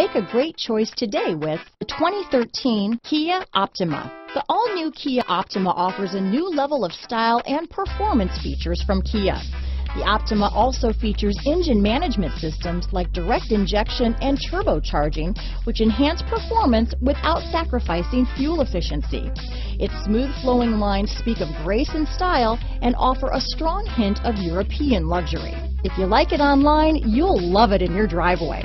Make a great choice today with the 2013 Kia Optima. The all-new Kia Optima offers a new level of style and performance features from Kia. The Optima also features engine management systems like direct injection and turbocharging, which enhance performance without sacrificing fuel efficiency. Its smooth flowing lines speak of grace and style and offer a strong hint of European luxury. If you like it online, you'll love it in your driveway.